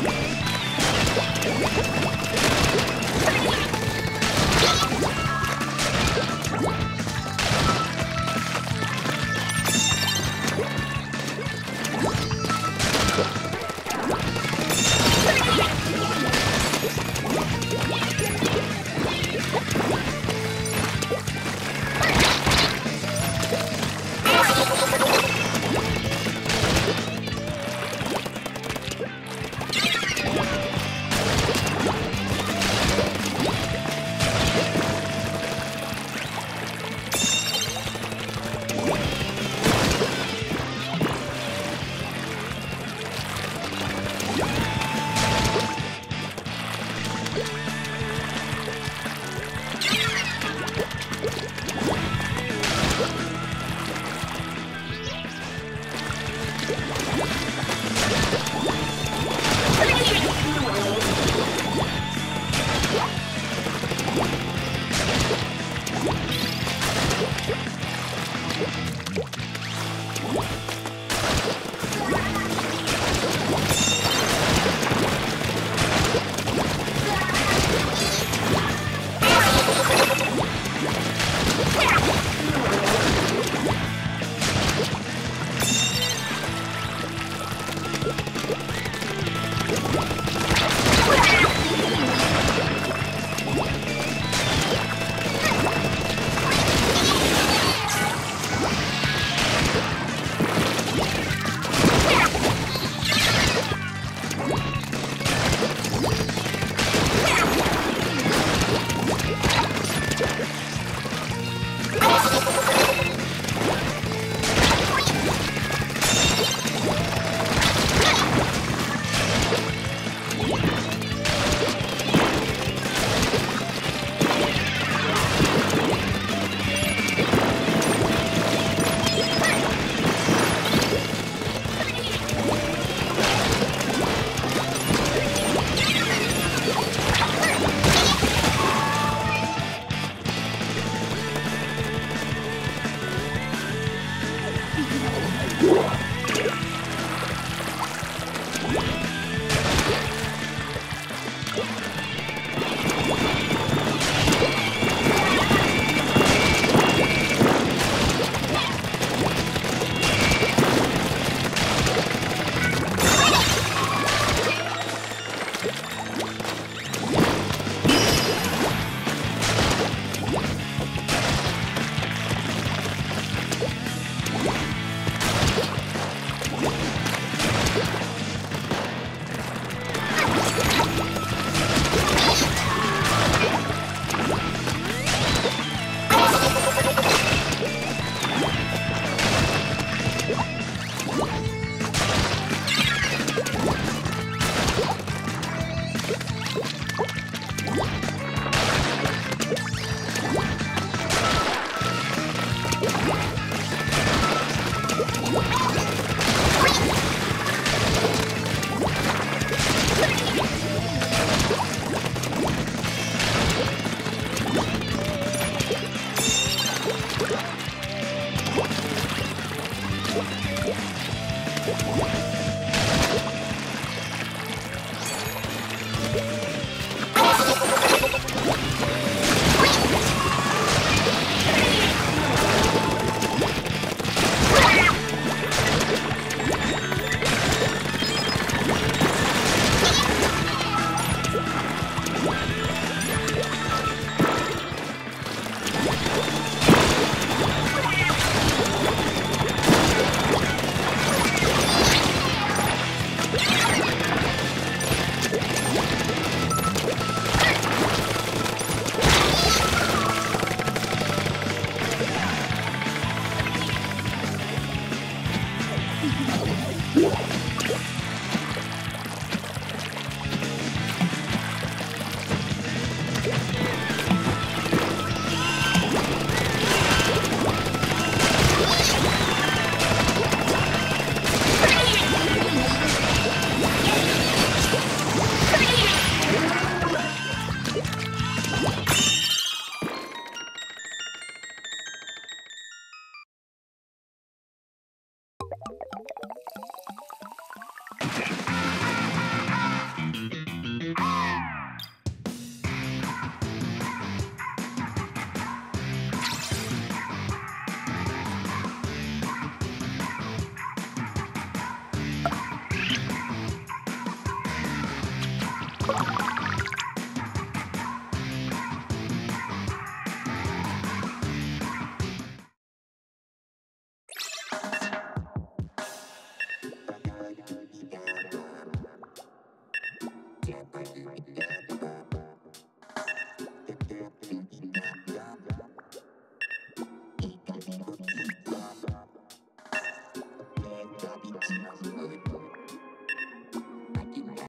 Yeah. Yeah! Condition.